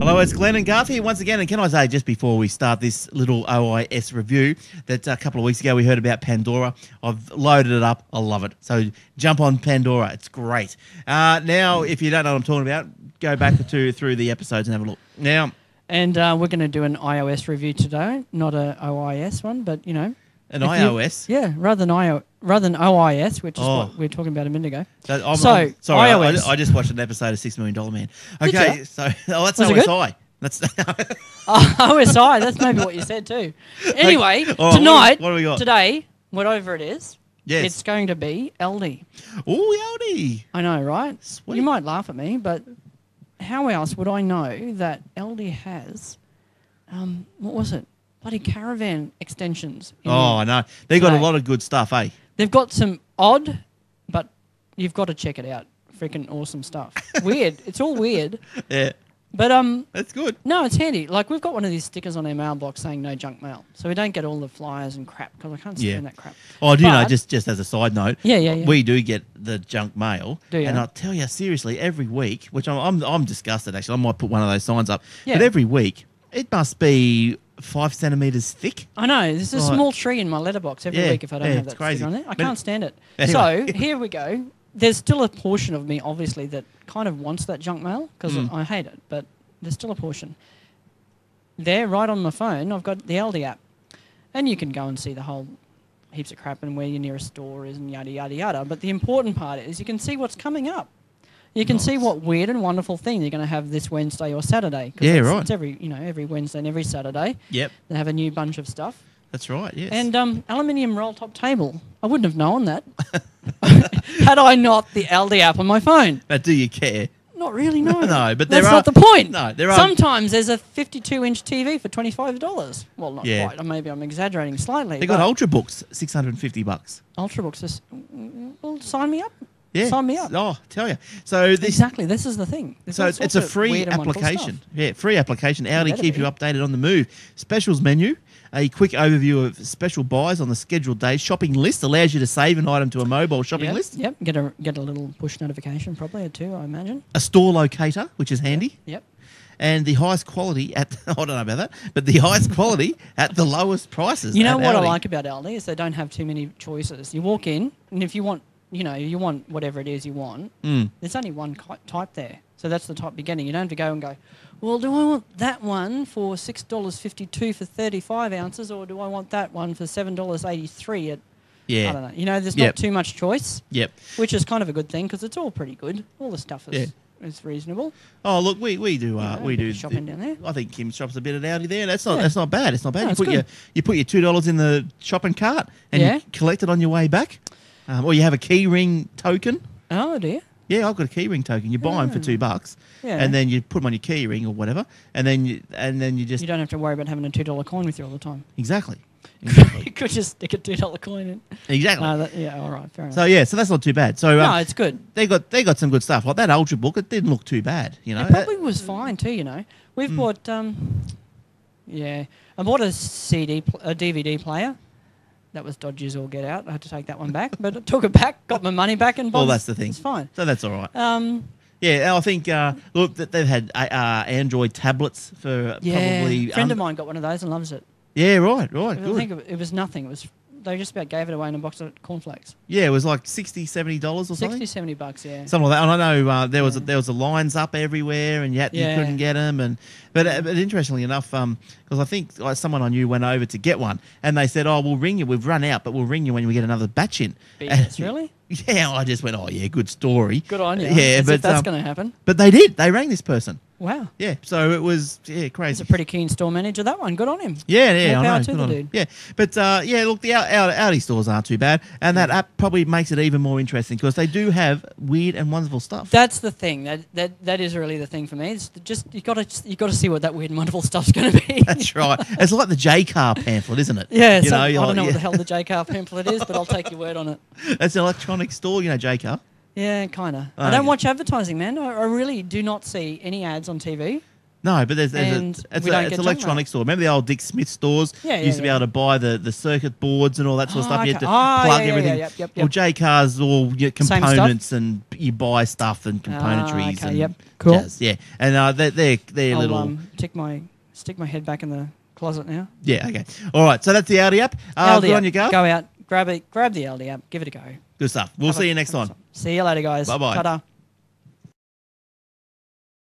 Hello, it's Glenn and Garth here once again. And can I say, just before we start this little OIS review, that a couple of weeks ago we heard about Pandora. I've loaded it up. I love it. So jump on Pandora. It's great. Uh, now, if you don't know what I'm talking about, go back to through the episodes and have a look. Now, And uh, we're going to do an iOS review today, not a OIS one, but you know, an If you- iOS. yeah, rather than IO, rather than OIS, which is Oh. what we were talking about a minute ago. That- I'm- So, I'm sorry, I- iOS. I, I just watched an episode of Six Million Dollar Man. Did Okay, ya? so oh, that's Was it good? OSI. That's Oh, OSI, that's maybe what you said too. Anyway, All right, what do- tonight, what do we got? today, whatever it is, Yes. it's going to be Aldi. oh, Yodi. I know, right? Sweet. You might laugh at me, but how else would I know that Aldi has, um, what was it? Bloody caravan extensions. in Oh, I know. they've got a lot of good stuff, eh? They've got some odd, but you've got to check it out. Freaking awesome stuff. weird. It's all weird. Yeah, But um, that's good. no, it's handy. Like we've got one of these stickers on our mailbox saying no junk mail, so we don't get all the flyers and crap because I can't stand Yeah. that crap. Oh, I do know. But- Just just as a side note, Yeah, yeah, yeah. we do get the junk mail, Do ya? and I'll tell you seriously, every week, which I'm, I'm I'm disgusted actually. I might put one of those signs up, Yeah. but every week it must be five centimeters thick. I know. There's a Right. small tree in my letterbox every Yeah, week if I don't yeah, have it's that crazy. on there. I But- can't stand it. Anyway. So here we go. There's still a portion of me, obviously, that kind of wants that junk mail because Mm. I hate it, but there's still a portion. There, right on my phone, I've got the Aldi app, and you can go and see the whole heaps of crap and where your nearest store is and yada yada yada. But the important part is you can see what's coming up. You can see what weird and wonderful thing you're going to have this Wednesday or Saturday. Yeah, it's, right. It's every you know every Wednesday and every Saturday Yep, they have a new bunch of stuff. that's right. Yes, And um, aluminium roll top table. I wouldn't have known that had I not the Aldi app on my phone. but do you care? Not really, no. No, but that's there not are- the point. no, there are- Sometimes there's a 52 inch TV for $25. Well, not Yeah. quite. Maybe I'm exaggerating slightly. They got but ultra books, six hundred and fifty bucks. Ultrabooks. Is, well, sign me up. Yeah, Sign me up. Oh, tell you. So this. Exactly. This is the thing. There's So it's, it's a free weird and wonderful application. Yeah, free application. Aldi keep be. you updated on the move. Specials menu, a quick overview of special buys on the scheduled days. Shopping list allows you to save an item to a mobile shopping Yep, list. Yep. Get a get a little push notification probably or two, I imagine. A store locator, which is handy, Yep. and the highest quality at I don't know about that, but the highest quality at the lowest prices. You know at what I like about Aldi is they don't have too many choices. You walk in, and if you want, you know, you want whatever it is you want, Mm. there's only one type there. So that's the type you're getting. You don't have to go and go, well, do I want that one for six dollars fifty two for thirty five ounces, or do I want that one for seven dollars eighty three at Yeah. I don't know. You know, there's Yep. not too much choice, Yep. which is kind of a good thing because it's all pretty good. All the stuff is is reasonable. Oh look, we, we do uh, Yeah, we do shopping down there. I think Kim shops a bit at Aldi there. That's not Yeah. that's not bad. It's not bad. No, you put good. your you put your two dollars in the shopping cart and Yeah. you collect it on your way back, um, or you have a key ring token. Oh dear. Yeah, I've got a key ring token. You buy them for Oh. two bucks, Yeah. and then you put them on your key ring or whatever, and then you and then you just You don't have to worry about having a two dollar coin with you all the time. exactly, you exactly, could just stick a two dollar coin in. exactly. No, that, yeah, all right, fair enough. so yeah, so that's not too bad. So no, um, it's good. they got they got some good stuff like that ultra book. It didn't look too bad, you know. It probably was fine too. You know, we've Mm. bought. Um, yeah, I bought a CD, pl- a DVD player. That was dodgy as all get out. I had to take that one back, but I took it back, got my money back, and well, that's the thing. It's fine. So that's all right. Um, Yeah, I think uh, look they've had uh, uh, Android tablets for yeah, probably a friend of mine got one of those and loves it. Yeah, right, right, I think it was nothing. It was they just about gave it away in a box of cornflakes. Yeah, it was like 60 70 dollars or 60, something. 70 bucks. Yeah. Something like that. And I know uh, there was Yeah. there was the lines up everywhere, and yet Yeah. you couldn't get them. And but, uh, but interestingly enough, because I think like, someone I knew went over to get one, and they said, "Oh, we'll ring you. We've run out, but we'll ring you when we get another batch in." BS, really? Yeah, I just went, "Oh yeah, good story." Good on you. Yeah, As but that's um, going to happen. but they did. They rang this person. Wow. Yeah, so it was yeah He's crazy. a pretty keen store manager. That one. Good on him. Yeah, yeah, More I know. Good on him. Yeah, but uh, yeah, look, the Au- Au- Aldi stores aren't too bad, and that app probably makes it even more interesting because they do have weird and wonderful stuff. That's the thing. That that that is really the thing for me. It's just you got to you got to see what that weird and wonderful stuff's going to be. That's right. It's like the Jaycar pamphlet, isn't it? Yeah, you so know, I don't like, know what the hell the Jaycar pamphlet is, but I'll take your word on it. It's an electronic store, you know, Jaycar. Yeah, kind of. I don't watch advertising, man. I, I really do not see any ads on TV. No, but there's, there's And a, it's, we a, don't it's get an junk electronic store. Remember the old Dick Smith stores? Yeah, You yeah, used to be yeah. able to buy the, the circuit boards and all that sort of Oh, stuff. You had okay. to Oh, plug yeah, yeah, everything. yeah, yep, yep, Well, yep. Jaycars all your stuff? components and you buy stuff and Ah, componentries okay, and yep. Cool. jazz. Yeah, and uh, they're they're, they're I'll little. um, stick my stick my head back in the closet now. yeah, okay. All right, so that's the Aldi app. Uh, good app. on you, go. Go out, grab it, grab the Aldi app, give it a go. Good stuff. We'll Have a- see you next have a- time. See you later, guys. Bye-bye. Ta-da.